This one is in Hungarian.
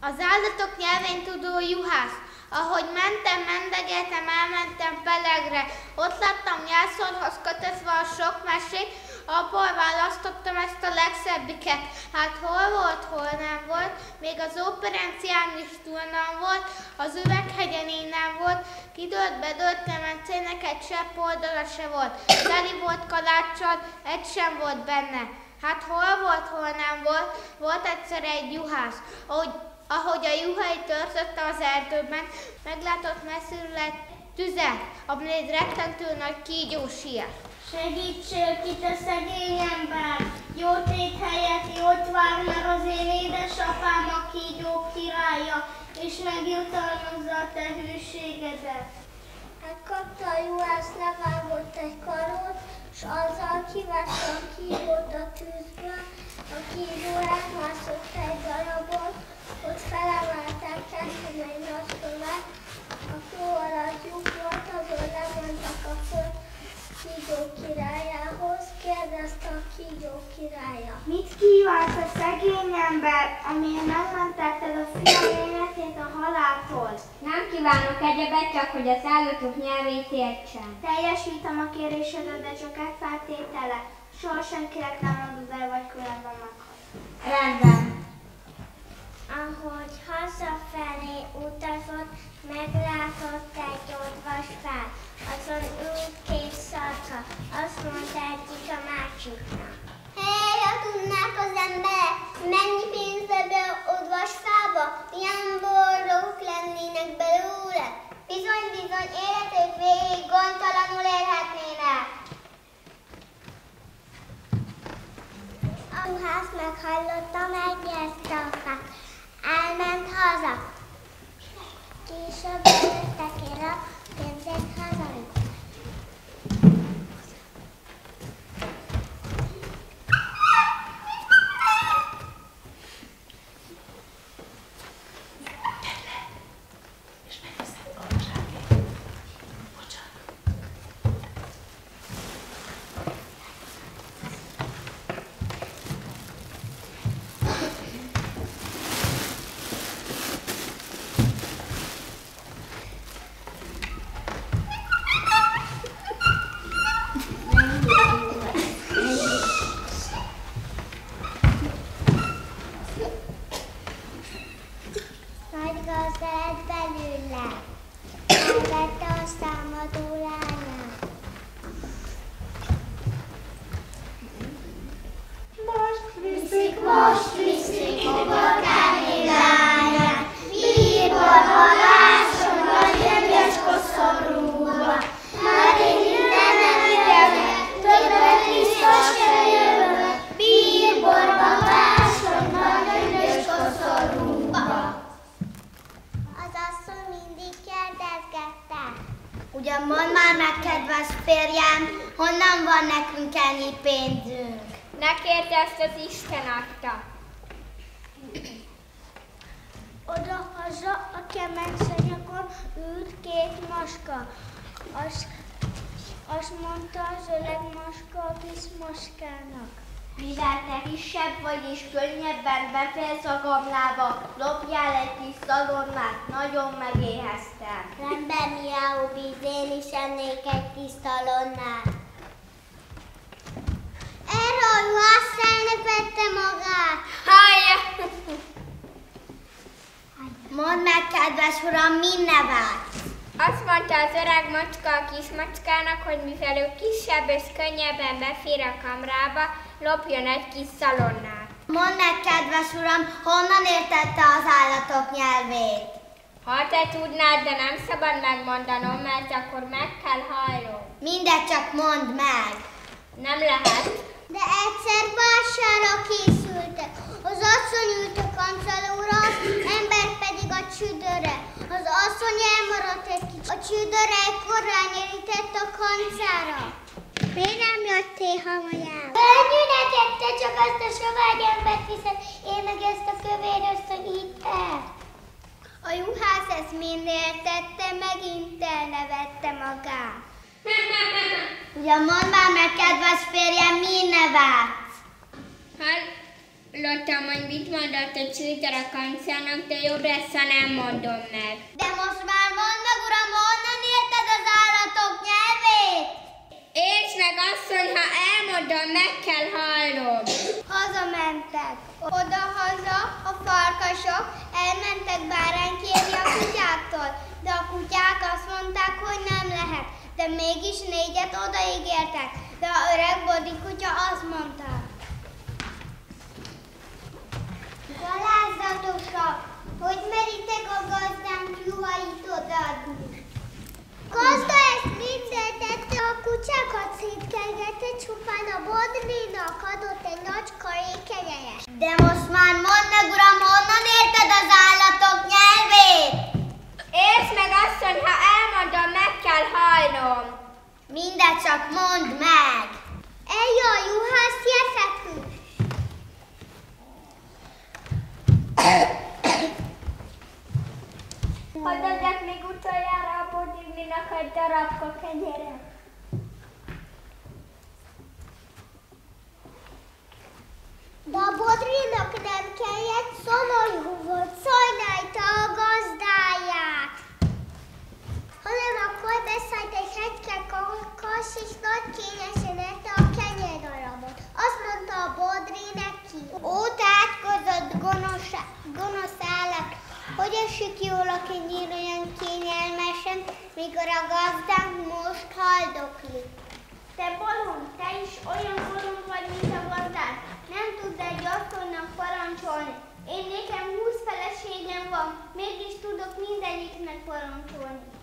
Az állatok nyelvén tudó juhász. Ahogy mentem, mendegetem, elmentem Pelegre. Ott láttam nyelszorhoz kötözve a sok mesét, abból választottam ezt a legszebbiket. Hát hol volt, hol nem volt, még az operencián is túl nem volt, az üveghegyen nem volt, kidőlt, bedőlt kemencének egy sepp oldala se volt. Teli volt kaláccsal, egy sem volt benne. Hát hol volt, hol nem volt, volt egyszer egy juhász, ahogy ahogy a juhai törtötte az erdőben, meglátott messziről egy tüzet, amin egy rettentő nagy kígyó siet. Segítsél itt a szegény ember, jó tét helyett jót vár meg az én édesapám a kígyó királya, és megjutalmazza a te hűségedet. Megkapta a juhász, levágott egy karót, s azzal kivette a kígyót a tűzből, Kívánsz a szegény ember, amilyen megmentetted a fiam életét a haláltól? Nem kívánok egyebet, csak hogy az állatok nyelvét értsem. Teljesítem a kérésedet, de csak egy feltétele. Soha senkinek nem mondod el, vagy különben meghal. Rendben. Ahogy hazafelé utazott, meglátott egy odvasfát. Azon ült két szarka. Azt mondta egyik a másiknak. Hely, ha tudnák az ember, mennyi pénzbe be odvasfába, milyen boldogok lennének belőle. Bizony, bizony, életük végig gondtalanul élhetnének. A ruhász meghallotta, megnyerte a fát. Elment haza. Később előtte kér Ugyan mondd már meg, kedves férjem, honnan van nekünk ennyi pénzünk? Ne kérd ezt az Isten adta. Oda haza a kemencanyakon ült két maska. Azt, azt mondta az öreg maska a kis maskának. Te kisebb vagy és könnyebben beférsz a gamlába, lopjál egy kis szalonnát, nagyon megéheztem. Rendben, miau, bíz, én is ennék egy kis szalonnát. Erre a juhász elnevette magát. Hallja! Mondd meg, kedves uram, min nevetsz? Azt mondta az öreg macska a kis macskának, hogy mivel ő kisebb és könnyebben befér a kamrába, lopjon egy kis szalonnát. Mondd meg, kedves uram, honnan értette az állatok nyelvét? Ha te tudnád, de nem szabad megmondanom, mert akkor meg kell hallnom. Mindegy, csak mondd meg. Nem lehet. De egyszer vásárra készültek. Az asszony ült a kancellóra, az ember pedig a csüdöre. Az asszony elmaradt egy kicsit. A csüdöre egy korrány érintett a kancára. Miért nem jöttél hamarabb? Könnyűnek te csak azt a sovány embert viszed, én meg ezt a kövér asszony itt el. A juhász ezt mind értette, megint elnevette magát. Ugyan mondd már meg, kedves férjem, min nevetsz? Hát, Lotta, mondj, mit mondott a Csőter a kancának, de jobb lesz, ha nem mondom meg. De most már mondd meg, uram, honnan érted az állatok nyelvét? És meg asszony, ha elmondom, meg kell hallnom. Hazamentek. Oda-haza a farkasok elmentek báránykérni a kutyáktól, de a kutyák azt mondták, hogy nem lehet. De mégis négyet odaígértek, de a öreg bodi kutya azt mondta. Galázatosak, hogy meritek a gazdánk juhait odaadni? Gazda ezt mindent tette, a kutyákat szétkergette, csupán a bodlinak adott egy nagy karékenyes. De most már mondd meg, uram, honnan érted az állatok nyelvét? És meg asszony, ha elmondom, meg kell hallnom. Mindet csak mondd meg! Eljö a juhász jefekül. Hadd adjak még utoljára a Bodiglinak egy darabka kenyeret. De a bodrinak nem kellett, szomorú volt, sajnálta a gazdáját. Hanem akkor beszállt egy hegyke kakas, és nagy kényesen ette a kenyerdarabot. Azt mondta a bodri neki. Óta átkozott gonosz, gonosz állat, hogy esik jól a kenyér olyan kényelmesen, mikor a gazdánk most haldoklik. Te bolond, te is olyan bolond vagy, mint a gazdád. Nem tudsz egy asszonynak parancsolni. Én nekem húsz feleségem van, mégis tudok mindegyiknek parancsolni.